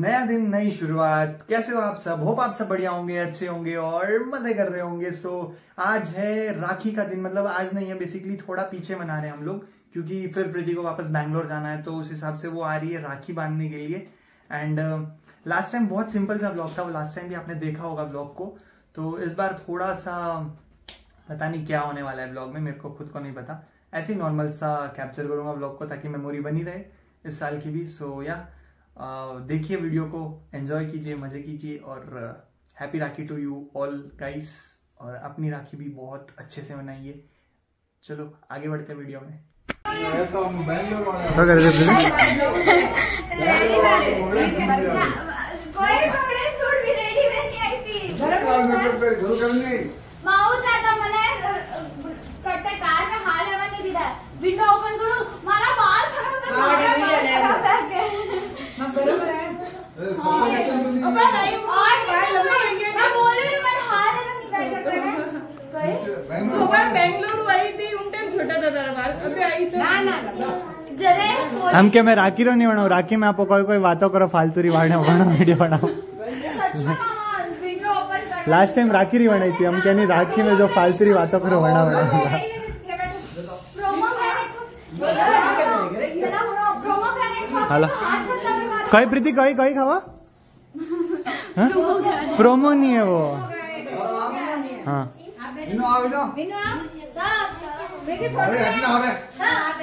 नया दिन नई शुरुआत। कैसे हो आप सब? होप आप सब बढ़िया होंगे अच्छे होंगे और मज़े कर रहे होंगे। सो so, आज है राखी का दिन। मतलब आज नहीं है बेसिकली थोड़ा पीछे मना रहे हैं हम लोग क्योंकि फिर प्रीति को वापस बैंगलोर जाना है तो उस हिसाब से वो आ रही है राखी बांधने के लिए। एंड लास्ट टाइम बहुत सिंपल सा ब्लॉग था वो लास्ट टाइम भी आपने देखा होगा ब्लॉग को। तो इस बार थोड़ा सा पता नहीं क्या होने वाला है ब्लॉग में मेरे को खुद को नहीं पता। ऐसे ही नॉर्मल सा कैप्चर करूँगा ब्लॉग को ताकि मेमोरी बनी रहे इस साल की भी। सो या देखिए वीडियो को एंजॉय कीजिए मज़े कीजिए और happy Rakhi to you all guys और अपनी राखी भी बहुत अच्छे से मनाइए। चलो आगे बढ़ते वीडियो में। ती माऊच आता मला कट्टे में हाल है नहीं दिला विंडो ओपन करू मला बाल खराब है मला है। मग बरोबर आहे अबे नहीं और मैं बोल रही हूँ मैं हाल है ना निकाल कर कोई गोपाल बेंगलुरु आई थी उन टाइम छोटा था तेरा बाल अभी आई तो ના ના हम क्या मैं राखी रो नहीं बनाऊ? राखी में आपको कोई कोई बातों करो फालतू री वाड़े बनाओ वीडियो बनाओ कर लास्ट टाइम राखी री बनाई थी हम क्या नहीं राखी में जो फालतू री खावा हाँ? है हाँ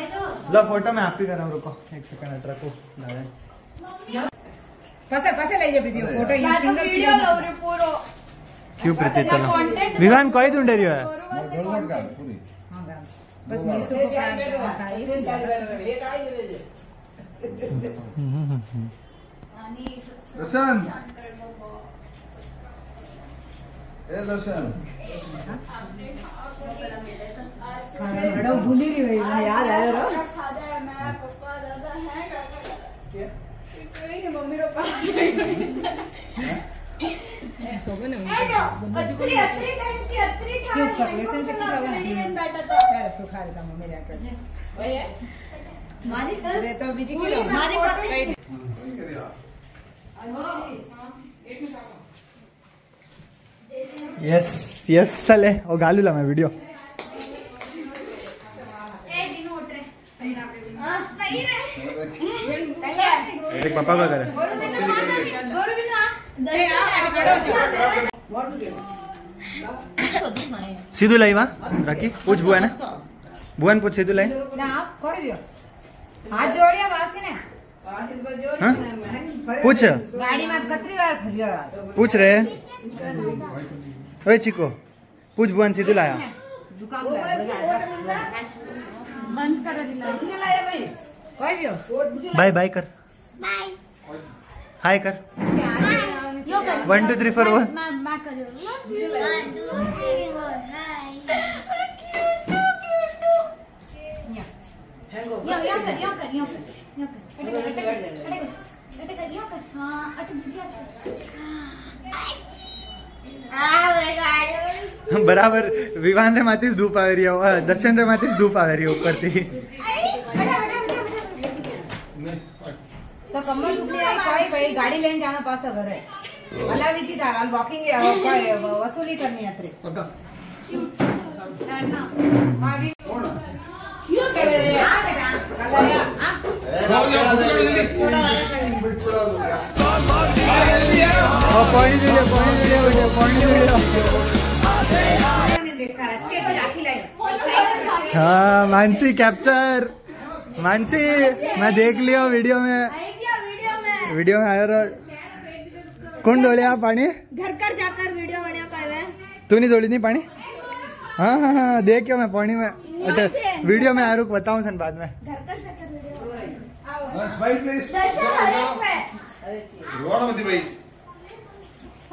लो फ़ोटो मैं आप ही कर रहा हूँ रुको। एक सेकंड रखो दादा जे प्रीति फ़ोटो ये सिंगल वीडियो लव रे पूरो। क्यों प्रीति चलो। विवान ढूंढे रही है? बस मीसो को काम चलाता दर्शन ए दर्शन है भूली रही हुई मुझे याद आया रो मम्मी रो अत्री अत्री टाइम की अत्री क्यों चॉकलेट से किस रेडी में बैठा था यार तो खा लेता मम्मी जाकर मानी अरे तो बीजी की लो मानी पत्नी यस यस चले ओ गालू ला मैं वीडियो ए बिनु उठ रे नहीं रे देख पापा का करे सीधू लाई वा राखी। पूछ बुआ ने। बुआ ने पूछ सीधू लाई। हाथ जोड़िया वासी ने हाँ? पूछ। गाड़ी में कतरी बार आज? पूछ रहे। ओए चिको, पूछ बुआ ने सीधू लाया। बाय बाय कर। हाय कर। One two three four one हाँ બરાબર વિવાન રમાતી જ ધૂપ આવી રહ્યો દર્શન રમાતી જ ધૂપ આવી રહ્યો ઉપરથી તો કમર દુખની કોઈ ભાઈ ગાડી લઈને જાણા પાસે ઘરે હલાવી છી તારા વોકિંગ વસૂલી કરની યાત્રે ક્યું કરે રે આ બેટા આ हाँ, पानी दे दे पानी दे दे पानी दे दे। हाँ मानसी कैप्चर मानसी मैं देख लिया वीडियो में। वीडियो में आया कौन डोले आप पानी? घर कर जाकर वीडियो बनिया का तूने डोली नहीं पानी? हाँ हाँ हाँ देख मैं पानी में। अच्छा वीडियो में आया रुक बताऊ सन बाद में। भाई।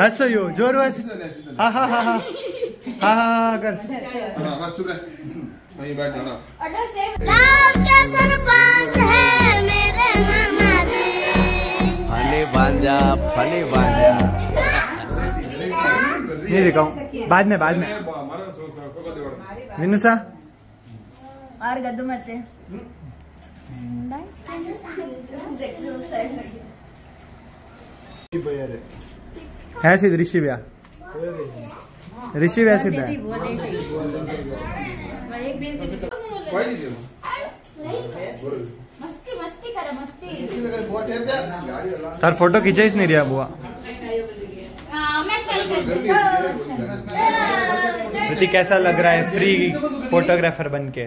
हंसो यो ज़ोर बस। हाँ हाँ हाँ हाँ। हाँ हाँ कर। बाद में बाद में। मिनुसा और गद्दू मत Thank you. है सिद्ध, ऋषि भैया? ऋषि भैया सिद्ध है। सर, फ़ोटो खींचे नहीं रिया बुआ। कैसा लग रहा है फ्री फोटोग्राफर बन के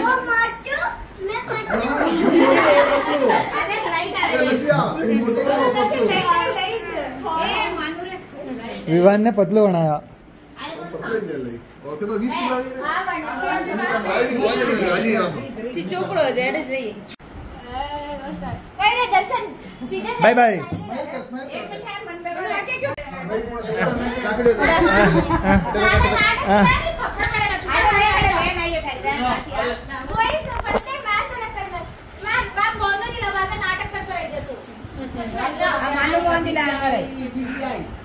विवान ने पतलू बनाया पतलू ही जल रही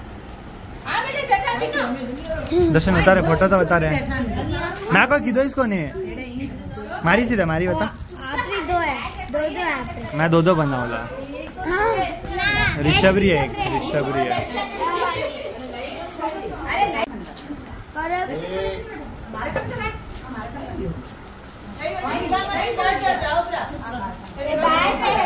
दर्शन बाय बाय दर्शन उतारे फ़ोटो तो उतारे ना कोई कीधो इसको नहीं? मारी सीधा, मारी बता। दो है दो दो है मैं दो दो बना बोला ऋषभरी है एक ऋषभरी है। बैकग्राउंड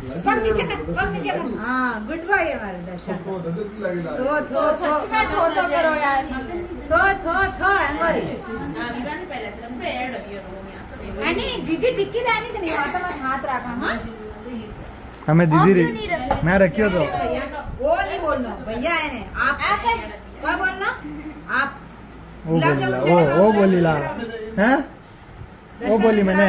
पग नीचे कर पग नीचे कर हाँ गुड बॉय है हमारे दर्शन थो थो थो थो थो करो यार थो थो थो हंगोरी आणि जीजी टिक्की दानी नहीं वाटर में हाथ रखा हाँ हमें दीदी रही मैं रखियो तो वो नहीं बोलना भैया है? ने आप क्या बोलना आप वो बोली वो बोली ला हैं वो बोली मैंने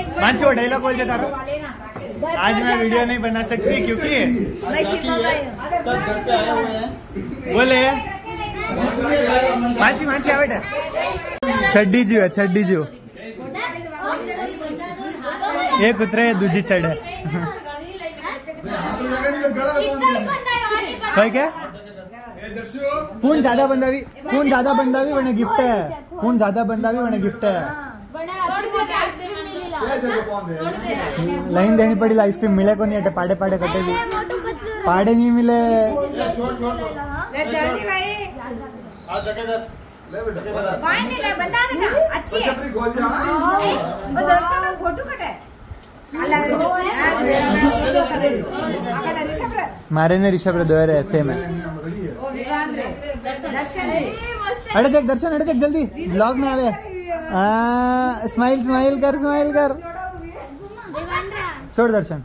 मानसी वो डायलॉग बोल देता रहो आज मैं वीडियो नहीं बना सकती क्योंकि सब घर पे आए हुए हैं। बोले। मानसी मानसी आ बेटा छड्डी जीव है छड्डी जीव एक उतरे दूजी चढ़े काय काय? ए दर्शो कोण ज़्यादा बंदावी कोण ज़्यादा बंदावी म्हणे गिफ्ट है। कोण ज़्यादा बंदावी म्हणे गिफ्ट आहे लाइन देनी पड़ी आइसक्रीम मिले को नहीं पाड़े पाड़े कटे भी पाड़े नहीं मिले मारे ने ऋषभ रे दोरे ऐसे में अरे देख दर्शन अरे देख जल्दी ब्लॉग में आवे स्माइल स्माइल कर स्माइल कर. छोड़ दर्शन.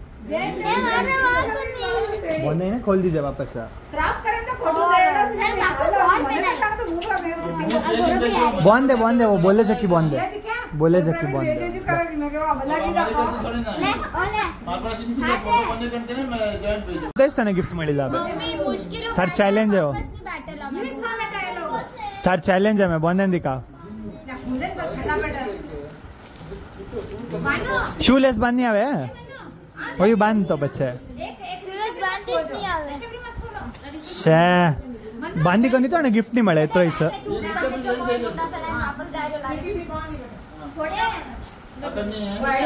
बोल नहीं ना खोल दीजिए वापस. बॉन्द है बॉन्द है वो बोले सकी बॉन्द है. बोले सकी बॉन्द है. गिफ्ट मिला थर चैलेंज है वो. थर चैलेंज है मैं बॉन्द दिखा. दिखा शू लेस बांधनी आवे वही बाँध तो बच्चे। शे। बांधी कोणी तो गिफ्ट नाही मिळे तो इस।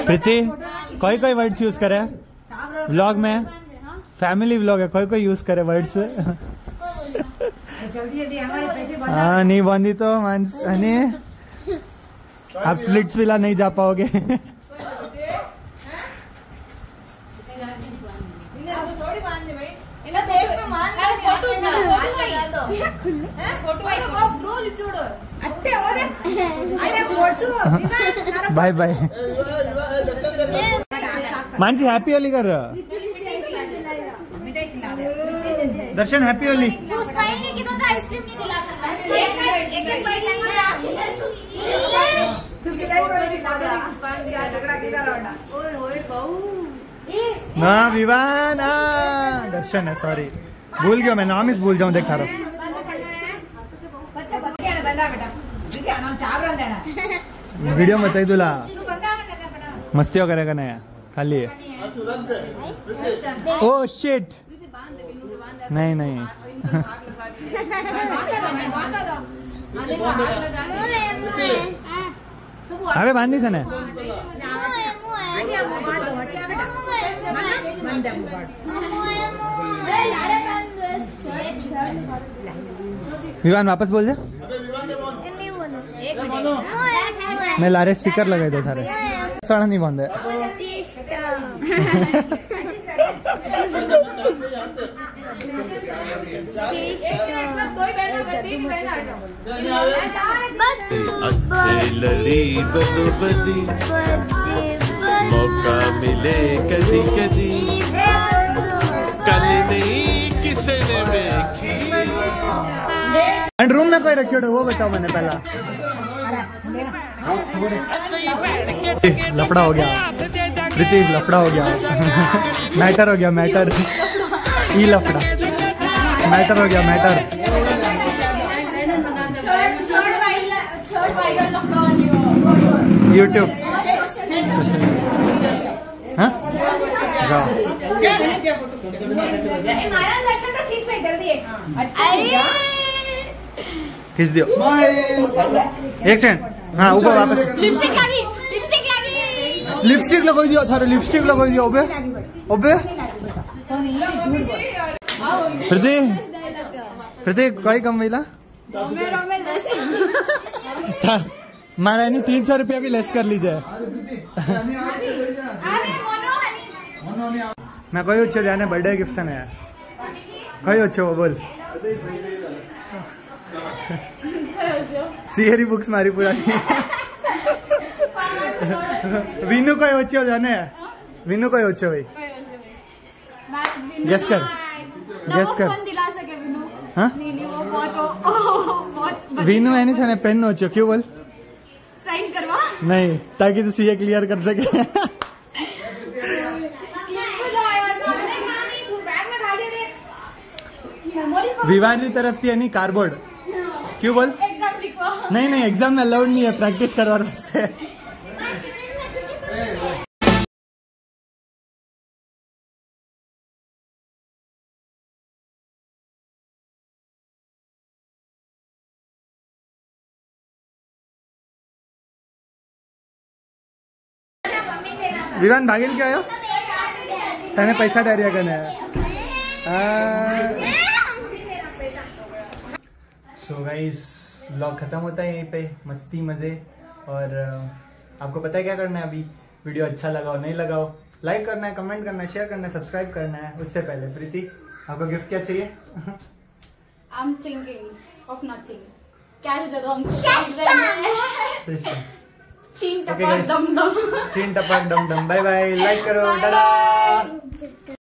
प्रीति कोई कोई वर्ड्स यूज़ करे? व्लॉग में? फैमिली व्लॉग है कोई कोई यूज़ करे वर्ड्स जल्दी जल्दी हमारे पैसे बता हाँ नहीं बांधी तो मांस आणि आप स्प्लिट्स विला नहीं जा पाओगे। Bye bye. Mansi happy Holi कर दे Darshan happy Holi ice cream नहीं दिलाता ना विवान दर्शन है सॉरी भूल गया मैं नाम ही भूल जाऊँ देख रहा वीडियो मत ही तुला तू बंदा बेटा बेटा मस्ती वगैरह का नहीं खाली ओ शिट नहीं नहीं। अबे बांधी से ने। आगे हम बाँध दो हटिया बेटा बंद मुबारक विवान वापस बोल जा मैं लारे स्टिकर लगाई दो सारे सड़ा नहीं बंद है लड़ी बदोबदी मौका मिले कदी कदी कल नहीं किसी ने देखी एंड रूम में कोई रखी हो, वो बताओ मैंने पहला। लफड़ा हो गया। प्रीति, लफड़ा हो गया। मैटर हो गया, मैटर। ई लफड़ा मैटर हो गया मैटर यूट्यूब हाँ खींच दियो एक सेकंड हाँ ऊपर वापस लिपस्टिक लगी लिपस्टिक लगी लिपस्टिक लगाई दियो थारे लिपस्टिक लगाई दियो ओबे ओबे प्रीति? प्रीति, कोई कम मिला? मारा नहीं तीन सौ रुपया भी लेस कर लीजिए। मैं कोई अच्छे जाने, बर्थडे गिफ्ट है यार। कोई अच्छे वो बोल। सीहरी बुक्स मारी पुरानी। विनू कोई अच्छे जाने विनू कोई अच्छे भाई? गेस कर। गेस कर। विनू। हाँ? नहीं है। नहीं पेन अच्छे क्यों बोल। साइन करवा। नहीं ताकि तू सीए क्लियर कर सके। विवान तरफ़ थी नहीं कार्डबोर्ड क्यों बोल? नहीं नहीं एग्ज़ाम में अलाउड नहीं है प्रैक्टिस करवा वास्ते। विमान भागिन क्या आयो तने पैसा दे रहा कने सो गाइस ब्लॉग खत्म होता है यहीं पे मस्ती मज़े। और आपको पता है क्या करना है अभी? वीडियो अच्छा लगाओ नहीं लगाओ लाइक करना है कमेंट करना है शेयर करना है सब्सक्राइब करना है उससे पहले। प्रीति आपको गिफ्ट क्या चाहिए? I am thinking of nothing cash दे दो हमको चीन Okay, टपा guys. दम दम। चीन टपक डम डम बाय बाय लाइक करो टाटा